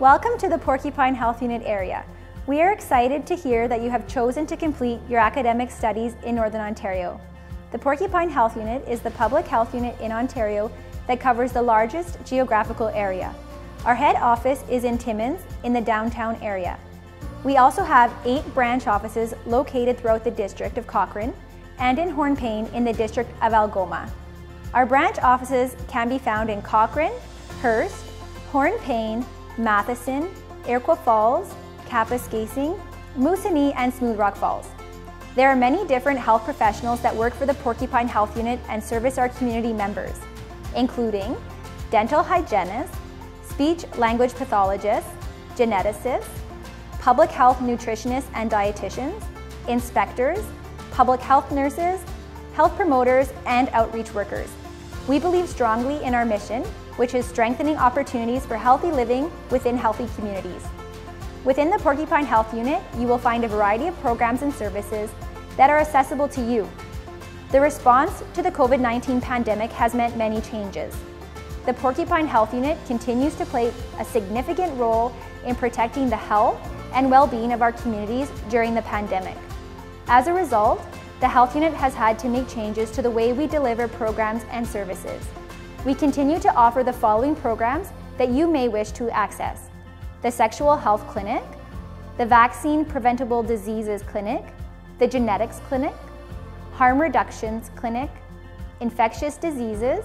Welcome to the Porcupine Health Unit area. We are excited to hear that you have chosen to complete your academic studies in Northern Ontario. The Porcupine Health Unit is the public health unit in Ontario that covers the largest geographical area. Our head office is in Timmins in the downtown area. We also have eight branch offices located throughout the district of Cochrane and in Hornepayne in the district of Algoma. Our branch offices can be found in Cochrane, Hearst, Hornepayne, Matheson, Iroquois Falls, Kapuskasing, Moosonee, and Smooth Rock Falls. There are many different health professionals that work for the Porcupine Health Unit and service our community members, including dental hygienists, speech language pathologists, geneticists, public health nutritionists and dietitians, inspectors, public health nurses, health promoters, and outreach workers. We believe strongly in our mission, which is strengthening opportunities for healthy living within healthy communities. Within the Porcupine Health Unit, you will find a variety of programs and services that are accessible to you. The response to the COVID-19 pandemic has meant many changes. The Porcupine Health Unit continues to play a significant role in protecting the health and well-being of our communities during the pandemic. As a result, the Health Unit has had to make changes to the way we deliver programs and services. We continue to offer the following programs that you may wish to access. The Sexual Health Clinic, the Vaccine Preventable Diseases Clinic, the Genetics Clinic, Harm Reductions Clinic, Infectious Diseases,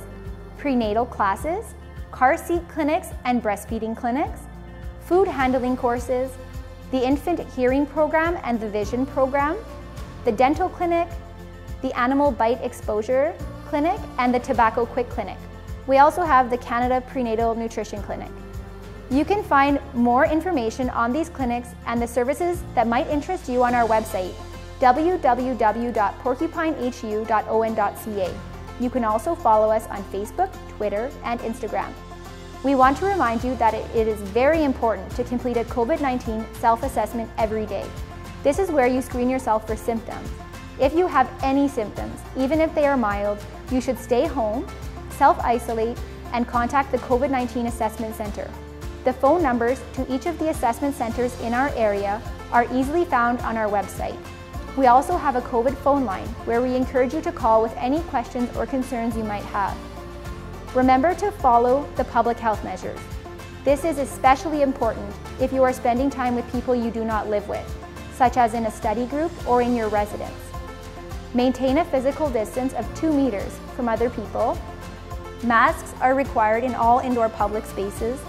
Prenatal Classes, Car Seat Clinics and Breastfeeding Clinics, Food Handling Courses, the Infant Hearing Program and the Vision Program, the Dental Clinic, the Animal Bite Exposure Clinic, and the Tobacco Quit Clinic. We also have the Canada Prenatal Nutrition Clinic. You can find more information on these clinics and the services that might interest you on our website, www.porcupinehu.on.ca. You can also follow us on Facebook, Twitter, and Instagram. We want to remind you that it is very important to complete a COVID-19 self-assessment every day. This is where you screen yourself for symptoms. If you have any symptoms, even if they are mild, you should stay home self-isolate, and contact the COVID-19 Assessment Center. The phone numbers to each of the assessment centers in our area are easily found on our website. We also have a COVID phone line where we encourage you to call with any questions or concerns you might have. Remember to follow the public health measures. This is especially important if you are spending time with people you do not live with, such as in a study group or in your residence. Maintain a physical distance of two meters from other people Masks are required in all indoor public spaces.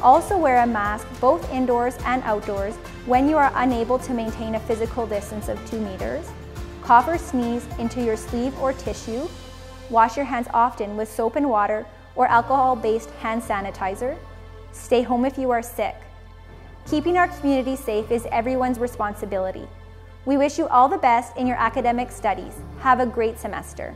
Also wear a mask both indoors and outdoors when you are unable to maintain a physical distance of 2 meters. Cough or sneeze into your sleeve or tissue. Wash your hands often with soap and water or alcohol-based hand sanitizer. Stay home if you are sick. Keeping our community safe is everyone's responsibility. We wish you all the best in your academic studies. Have a great semester.